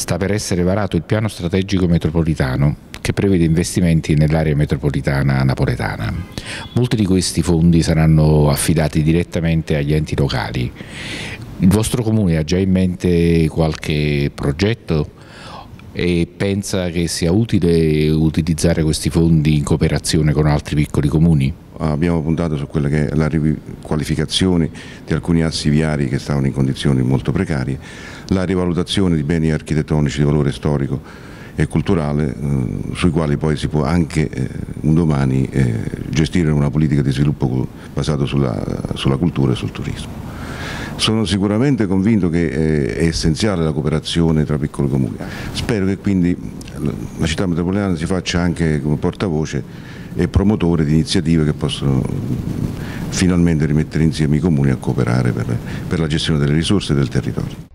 sta per essere varato il piano strategico metropolitano che prevede investimenti nell'area metropolitana napoletana. Molti di questi fondi saranno affidati direttamente agli enti locali. Il vostro comune ha già in mente qualche progetto e pensa che sia utile utilizzare questi fondi in cooperazione con altri piccoli comuni? Abbiamo puntato su quella che è la riqualificazione di alcuni assi viari che stavano in condizioni molto precarie, la rivalutazione di beni architettonici di valore storico e culturale eh, sui quali poi si può anche eh, un domani eh, gestire una politica di sviluppo basata sulla, sulla cultura e sul turismo. Sono sicuramente convinto che eh, è essenziale la cooperazione tra piccoli comuni. Spero che quindi la città metropolitana si faccia anche come portavoce e promotore di iniziative che possono finalmente rimettere insieme i comuni a cooperare per, per la gestione delle risorse del territorio.